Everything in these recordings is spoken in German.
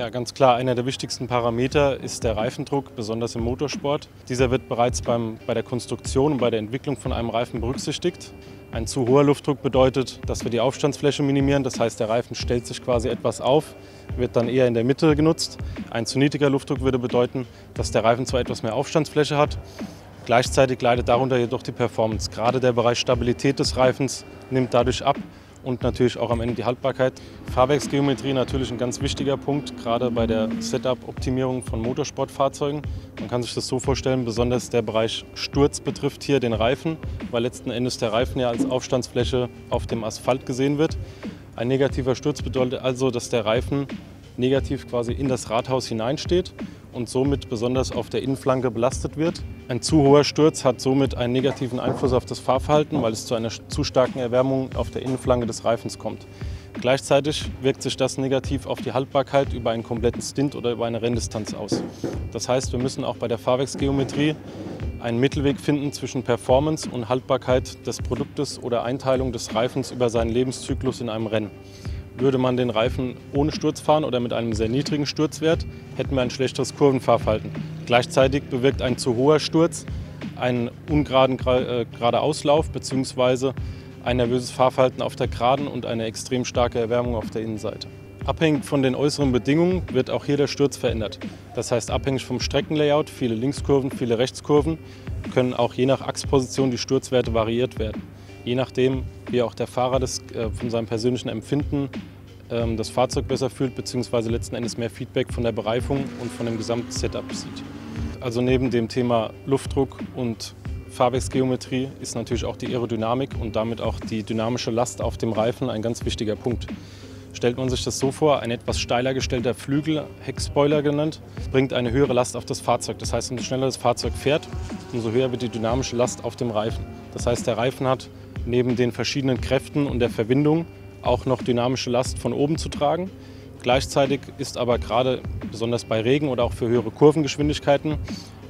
Ja, ganz klar, einer der wichtigsten Parameter ist der Reifendruck, besonders im Motorsport. Dieser wird bereits beim, bei der Konstruktion und bei der Entwicklung von einem Reifen berücksichtigt. Ein zu hoher Luftdruck bedeutet, dass wir die Aufstandsfläche minimieren. Das heißt, der Reifen stellt sich quasi etwas auf, wird dann eher in der Mitte genutzt. Ein zu niedriger Luftdruck würde bedeuten, dass der Reifen zwar etwas mehr Aufstandsfläche hat, gleichzeitig leidet darunter jedoch die Performance. Gerade der Bereich Stabilität des Reifens nimmt dadurch ab und natürlich auch am Ende die Haltbarkeit. Fahrwerksgeometrie natürlich ein ganz wichtiger Punkt, gerade bei der Setup-Optimierung von Motorsportfahrzeugen. Man kann sich das so vorstellen, besonders der Bereich Sturz betrifft hier den Reifen, weil letzten Endes der Reifen ja als Aufstandsfläche auf dem Asphalt gesehen wird. Ein negativer Sturz bedeutet also, dass der Reifen negativ quasi in das Rathaus hineinsteht und somit besonders auf der Innenflanke belastet wird. Ein zu hoher Sturz hat somit einen negativen Einfluss auf das Fahrverhalten, weil es zu einer zu starken Erwärmung auf der Innenflanke des Reifens kommt. Gleichzeitig wirkt sich das negativ auf die Haltbarkeit über einen kompletten Stint oder über eine Renndistanz aus. Das heißt, wir müssen auch bei der Fahrwerksgeometrie einen Mittelweg finden zwischen Performance und Haltbarkeit des Produktes oder Einteilung des Reifens über seinen Lebenszyklus in einem Rennen. Würde man den Reifen ohne Sturz fahren oder mit einem sehr niedrigen Sturzwert, hätten wir ein schlechteres Kurvenfahrverhalten. Gleichzeitig bewirkt ein zu hoher Sturz einen ungeraden äh, Auslauf bzw. ein nervöses Fahrverhalten auf der Geraden und eine extrem starke Erwärmung auf der Innenseite. Abhängig von den äußeren Bedingungen wird auch hier der Sturz verändert. Das heißt, abhängig vom Streckenlayout, viele Linkskurven, viele Rechtskurven, können auch je nach Achsposition die Sturzwerte variiert werden je nachdem, wie auch der Fahrer das äh, von seinem persönlichen Empfinden ähm, das Fahrzeug besser fühlt, beziehungsweise letzten Endes mehr Feedback von der Bereifung und von dem gesamten Setup sieht. Also neben dem Thema Luftdruck und Fahrwerksgeometrie ist natürlich auch die Aerodynamik und damit auch die dynamische Last auf dem Reifen ein ganz wichtiger Punkt. Stellt man sich das so vor, ein etwas steiler gestellter Flügel, Heckspoiler genannt, bringt eine höhere Last auf das Fahrzeug. Das heißt, umso schneller das Fahrzeug fährt, umso höher wird die dynamische Last auf dem Reifen. Das heißt, der Reifen hat neben den verschiedenen Kräften und der Verbindung auch noch dynamische Last von oben zu tragen. Gleichzeitig ist aber gerade besonders bei Regen oder auch für höhere Kurvengeschwindigkeiten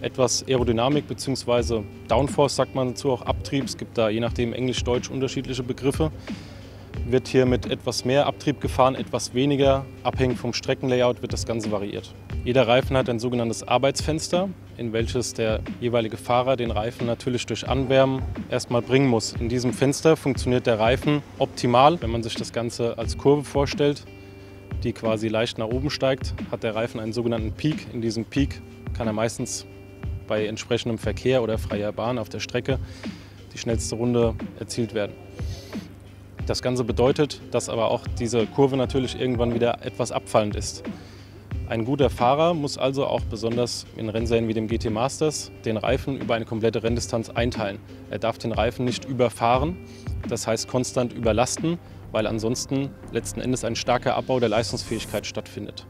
etwas Aerodynamik bzw. Downforce sagt man dazu auch Abtrieb. Es gibt da je nachdem Englisch-Deutsch unterschiedliche Begriffe wird hier mit etwas mehr Abtrieb gefahren, etwas weniger. Abhängig vom Streckenlayout wird das Ganze variiert. Jeder Reifen hat ein sogenanntes Arbeitsfenster, in welches der jeweilige Fahrer den Reifen natürlich durch Anwärmen erstmal bringen muss. In diesem Fenster funktioniert der Reifen optimal. Wenn man sich das Ganze als Kurve vorstellt, die quasi leicht nach oben steigt, hat der Reifen einen sogenannten Peak. In diesem Peak kann er meistens bei entsprechendem Verkehr oder freier Bahn auf der Strecke die schnellste Runde erzielt werden. Das Ganze bedeutet, dass aber auch diese Kurve natürlich irgendwann wieder etwas abfallend ist. Ein guter Fahrer muss also auch besonders in Rennserien wie dem GT Masters den Reifen über eine komplette Renndistanz einteilen. Er darf den Reifen nicht überfahren, das heißt konstant überlasten, weil ansonsten letzten Endes ein starker Abbau der Leistungsfähigkeit stattfindet.